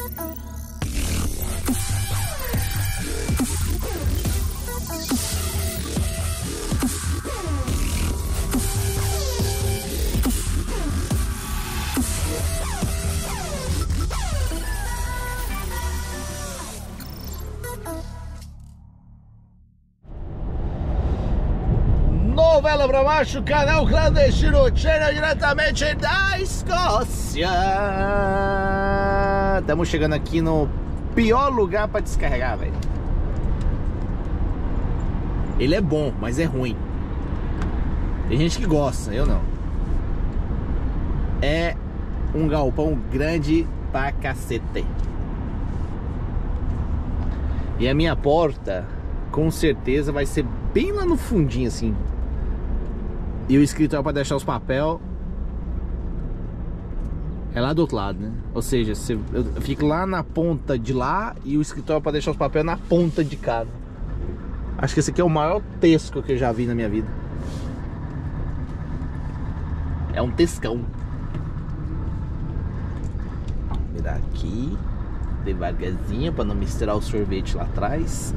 Novela pra Macho, canal clandestino Channel diretamente da Escócia. Estamos chegando aqui no pior lugar pra descarregar, velho. Ele é bom, mas é ruim. Tem gente que gosta, eu não. É um galpão grande pra cacete. E a minha porta, com certeza, vai ser bem lá no fundinho, assim. E o escritório para deixar os papel é lá do outro lado, né? Ou seja, você, eu fico lá na ponta de lá e o escritório para deixar os papéis na ponta de cá. Acho que esse aqui é o maior tesco que eu já vi na minha vida. É um tescão. Virar aqui devagarzinho para não misturar o sorvete lá atrás.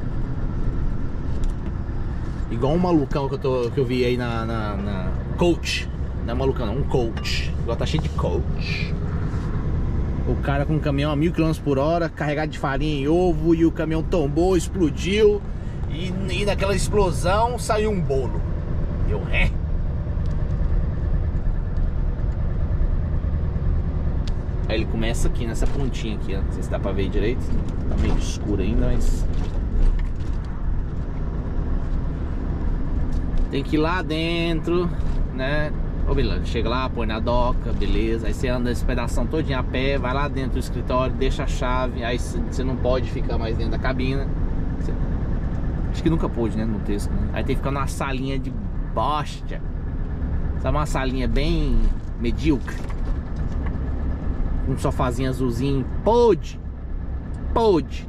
Igual um malucão que eu, tô, que eu vi aí na, na, na Coach. Não é malucão, não, um coach. Igual tá cheio de coach. O cara com um caminhão a mil quilômetros por hora, carregado de farinha e ovo, e o caminhão tombou, explodiu. E, e naquela explosão saiu um bolo. Eu, é? Aí ele começa aqui nessa pontinha aqui, ó. Não sei se dá pra ver direito. Tá meio escuro ainda, mas. Tem que ir lá dentro, né? Ô, chega lá, põe na doca, beleza. Aí você anda esse pedação todinho a pé, vai lá dentro do escritório, deixa a chave. Aí você não pode ficar mais dentro da cabina. Você... Acho que nunca pôde, né? No texto. Né? Aí tem que ficar numa salinha de bosta. Sabe uma salinha bem medíocre? Um sofazinho azulzinho. Pode! Pode!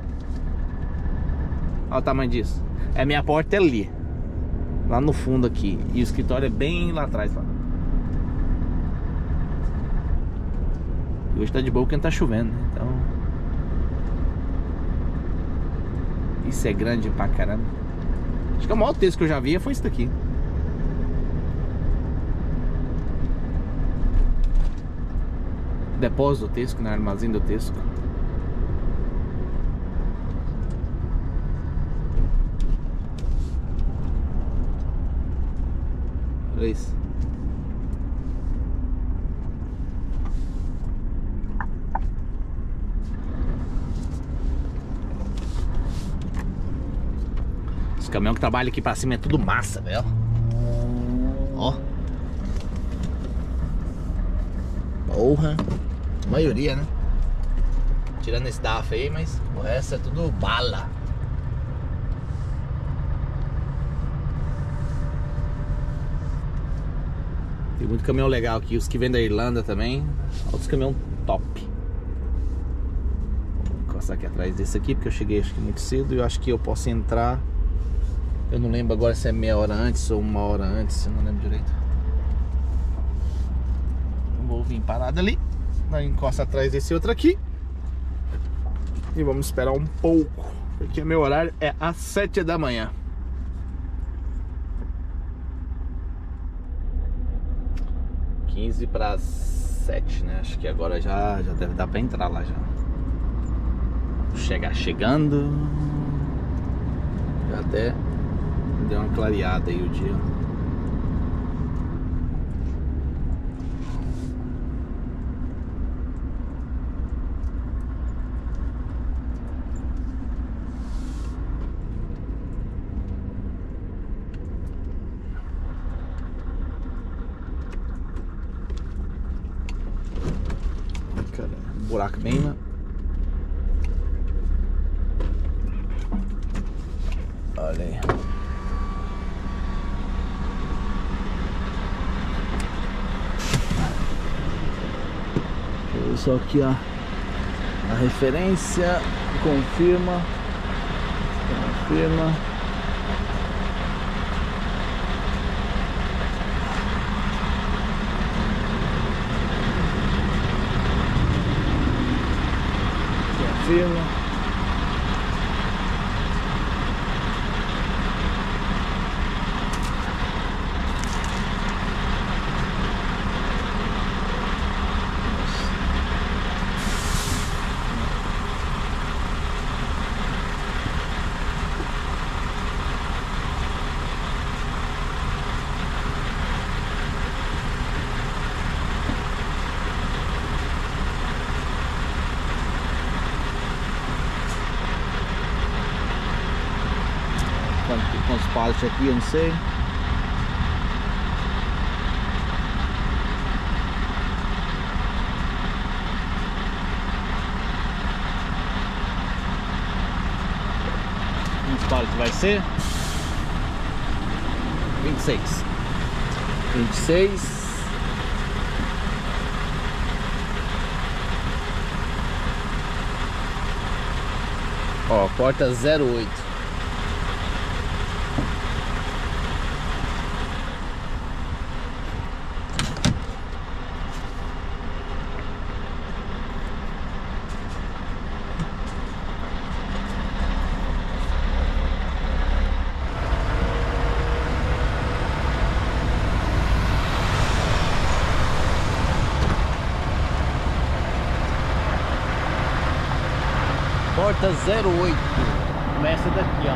Olha o tamanho disso. É minha porta é ali. Lá no fundo aqui. E o escritório é bem lá atrás. Lá. E hoje tá de boa porque não tá chovendo, né? Então. Isso é grande pra caramba. Acho que o maior texto que eu já vi foi isso daqui. Depósito do Tesco, né? Armazém do Tesco. Isso. Esse caminhão que trabalha aqui pra cima é tudo massa, velho. Ó. Porra. A maioria, né? Tirando esse DAF aí, mas o resto é tudo bala. Tem muito caminhão legal aqui, os que vêm da Irlanda também. Outros caminhão top. Vou encostar aqui atrás desse aqui, porque eu cheguei acho que muito cedo e eu acho que eu posso entrar. Eu não lembro agora se é meia hora antes ou uma hora antes, eu não lembro direito. Vou vir parado ali. Encosta atrás desse outro aqui. E vamos esperar um pouco. Porque meu horário é às 7 da manhã. Quinze para sete, né? Acho que agora já, já deve dar para entrar lá já. Chegar chegando. Já até deu uma clareada aí o dia. Buraco bem. Olha aí. Deixa eu ver só aqui ó, a referência, confirma, confirma. Godzilla. Fila. quantos palets aqui, eu não sei. Quantos palets vai ser? 26. 26. Ó, porta 08. Porta 08 começa daqui ó.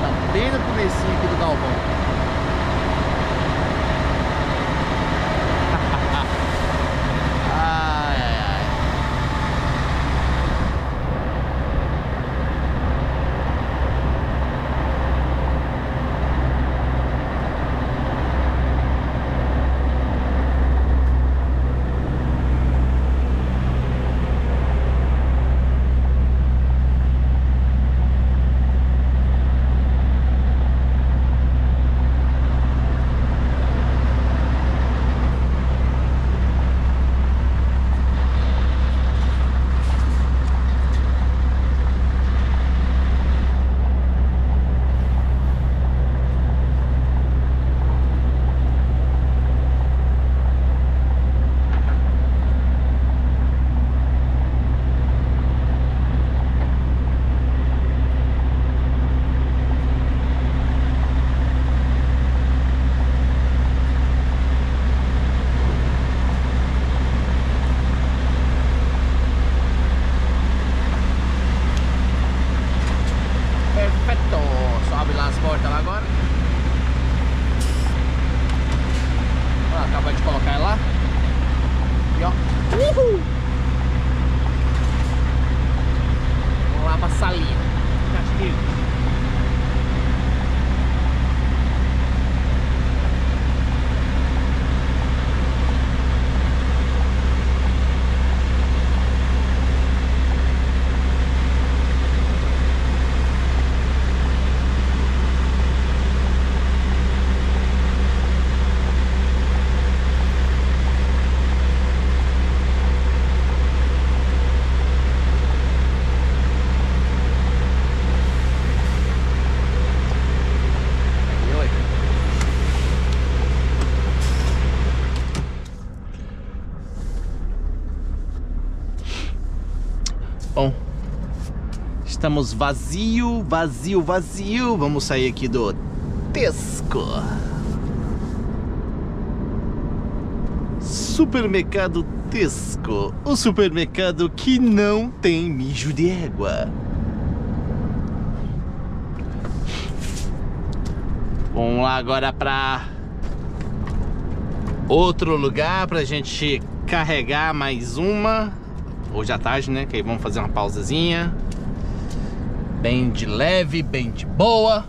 Tá bem no comecinho aqui do galvão Estamos vazio, vazio, vazio. Vamos sair aqui do Tesco. Supermercado Tesco. O supermercado que não tem mijo de égua. Vamos lá agora para outro lugar para a gente carregar mais uma. Hoje à tarde, né? Que aí vamos fazer uma pausazinha bem de leve, bem de boa.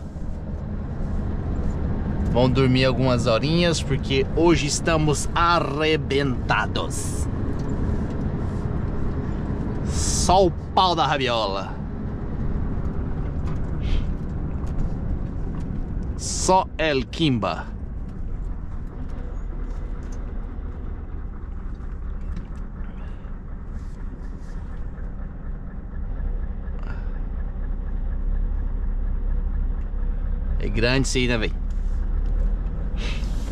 Vão dormir algumas horinhas porque hoje estamos arrebentados. Só o pau da rabiola. Só El Kimba. É grande isso aí, né, velho?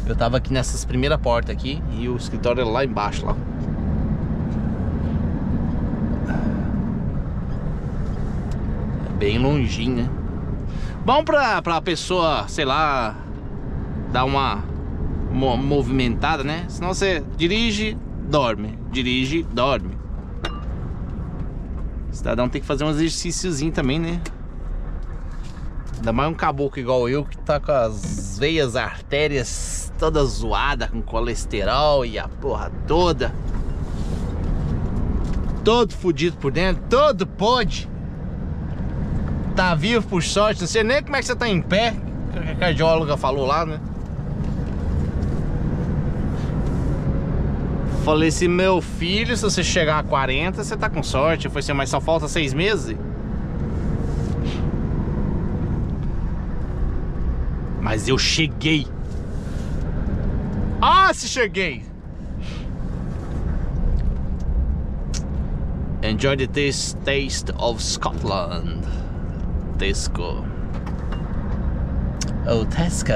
Eu tava aqui nessas primeiras portas aqui e o escritório é lá embaixo, lá. É bem longinho, né? Bom pra, pra pessoa, sei lá, dar uma movimentada, né? Senão você dirige, dorme, dirige, dorme. O cidadão tem que fazer um exercíciozinho também, né? Ainda mais um caboclo igual eu que tá com as veias, artérias todas zoadas, com colesterol e a porra toda. Todo fudido por dentro, todo pode. Tá vivo por sorte, não sei nem como é que você tá em pé. A cardióloga falou lá, né? Falei assim, meu filho, se você chegar a 40, você tá com sorte. Foi assim, mas só falta seis meses? Mas eu cheguei. Ah, se cheguei! Enjoy the taste, of Scotland. Tesco. Oh, Tesco.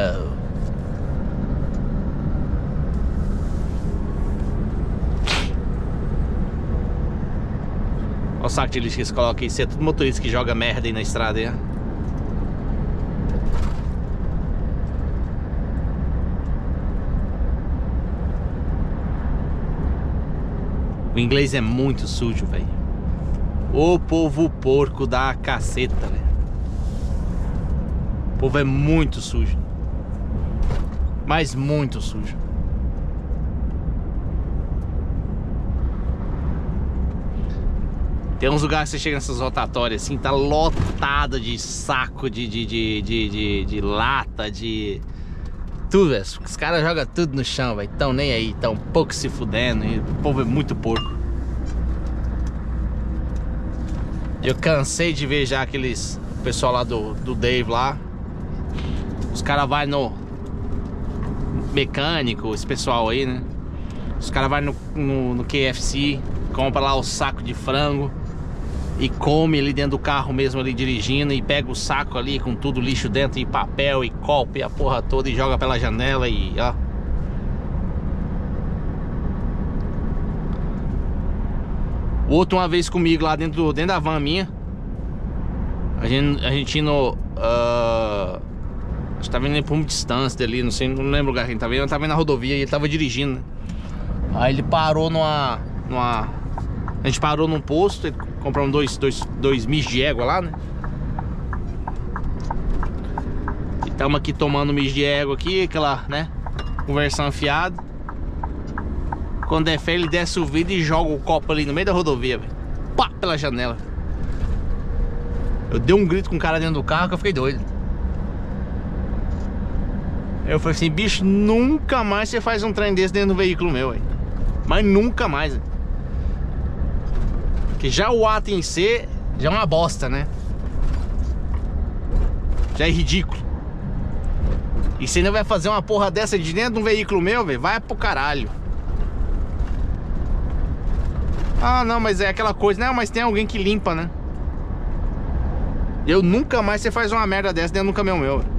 Olha o saco de lixo que eles colocam aí. Isso é tudo motorista que joga merda aí na estrada aí, O inglês é muito sujo, velho. O povo porco da caceta, velho. O povo é muito sujo. Mas muito sujo. Tem uns lugares que você chega nessas rotatórias assim, tá lotado de saco de, de, de, de, de, de lata, de. Tudo, velho. Os caras jogam tudo no chão, velho. Tão nem aí, tão pouco se fudendo. E o povo é muito porco. Eu cansei de ver já aqueles. O pessoal lá do, do Dave lá. Os caras vai no. Mecânico, esse pessoal aí, né? Os caras vai no, no, no KFC, compra lá o saco de frango e come ali dentro do carro mesmo ali dirigindo e pega o saco ali com tudo lixo dentro e papel e copo e a porra toda e joga pela janela e ó. O outro uma vez comigo lá dentro, do, dentro da van minha. A gente, a gente no. Uh, a indo pra uma distância dali, não sei, não lembro o lugar que a gente tava indo. Eu tava indo na rodovia e ele tava dirigindo. Né? Aí ele parou numa. numa. A gente parou num posto, ele Compramos dois, dois, dois mis de égua lá, né? E estamos aqui tomando mis de égua aqui, aquela, né? Conversão afiada. Quando é fé, ele desce o vidro e joga o copo ali no meio da rodovia, velho. Pá, pela janela. Eu dei um grito com o cara dentro do carro que eu fiquei doido. Eu falei assim, bicho, nunca mais você faz um trem desse dentro do veículo meu, velho. Mas nunca mais, véio. Que já o ato em si já é uma bosta, né? Já é ridículo. E você ainda vai fazer uma porra dessa de dentro de um veículo meu, velho? Vai pro caralho. Ah, não, mas é aquela coisa. Não, mas tem alguém que limpa, né? Eu nunca mais você faz uma merda dessa dentro de um caminhão meu. Véio.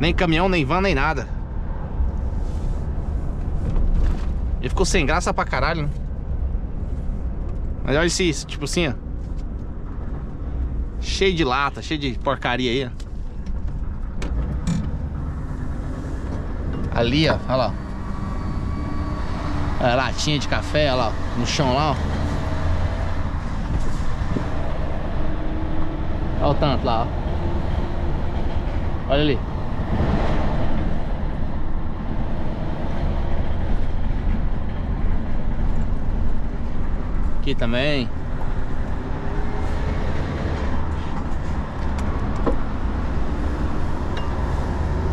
Nem caminhão, nem van, nem nada. Ele ficou sem graça pra caralho, né? Mas olha isso, tipo assim, ó. Cheio de lata, cheio de porcaria aí, ó. Ali, ó, olha lá. Olha, latinha de café, olha lá, no chão lá, ó. Olha o tanto lá, ó. Olha ali. Aqui também.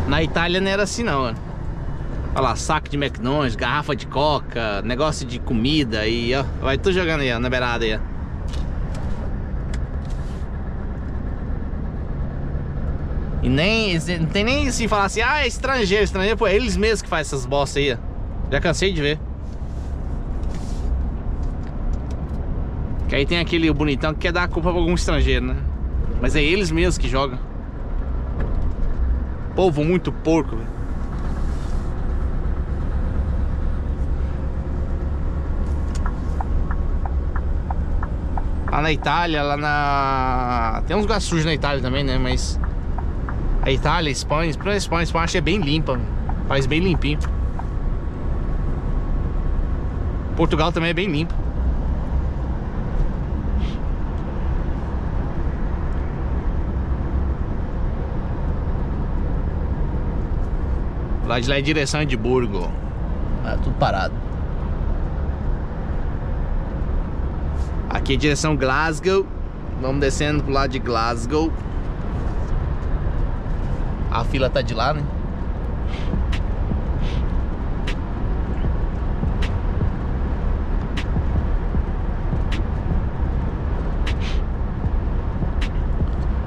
Na Itália não era assim não, Olha lá, saco de McDonald's, garrafa de coca, negócio de comida e ó, vai tudo jogando aí, ó, na beirada aí, ó. E nem, não tem nem assim falar assim, ah, é estrangeiro, estrangeiro, pô, é eles mesmos que fazem essas bosta aí, ó. Já cansei de ver. Que aí tem aquele bonitão que quer dar a culpa pra algum estrangeiro, né? Mas é eles mesmos que jogam. Povo muito porco, velho. Lá na Itália, lá na... Tem uns lugares sujos na Itália também, né? Mas... A Itália, a Espanha, a Espanha, a Espanha é bem limpa. País bem limpinho. Portugal também é bem limpo. Lá de lá em direção a Edimburgo. Ah, tudo parado. Aqui é direção Glasgow. Vamos descendo pro lado de Glasgow. A fila tá de lá, né?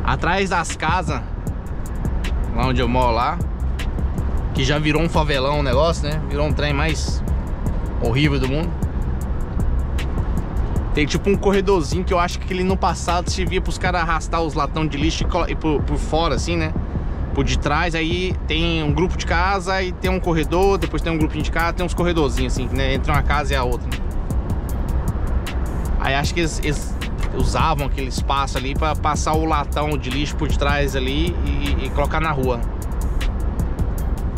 Atrás das casas Lá onde eu moro lá Que já virou um favelão o negócio, né? Virou um trem mais horrível do mundo Tem tipo um corredorzinho que eu acho que ele no passado servia pros caras arrastar os latão de lixo e por, por fora assim, né? Por de trás, aí tem um grupo de casa e tem um corredor, depois tem um grupinho de casa, tem uns corredorzinhos assim, né? Entre uma casa e a outra. Aí acho que eles, eles usavam aquele espaço ali para passar o latão de lixo por trás ali e, e, colocar na rua.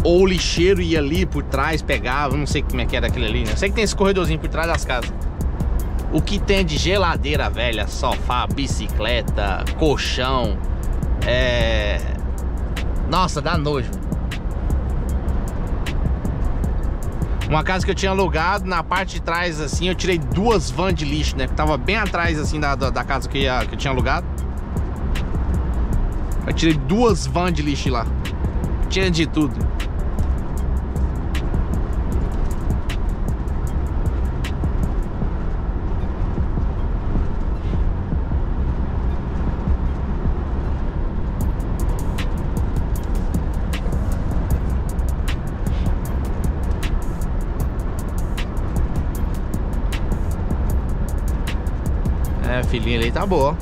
Ou o lixeiro ia ali por trás, pegava, não sei como é que era aquele ali, né? Eu sei que tem esse corredorzinho por trás das casas. O que tem de geladeira velha, sofá, bicicleta, colchão, é... Nossa, dá nojo. Uma casa que eu tinha alugado, na parte de trás, assim, eu tirei duas vans de lixo, né? Que tava bem atrás, assim, da, da, da casa que, ia, que eu tinha alugado. Eu tirei duas vans de lixo lá. Tinha de tudo. Filhinha ali tá boa.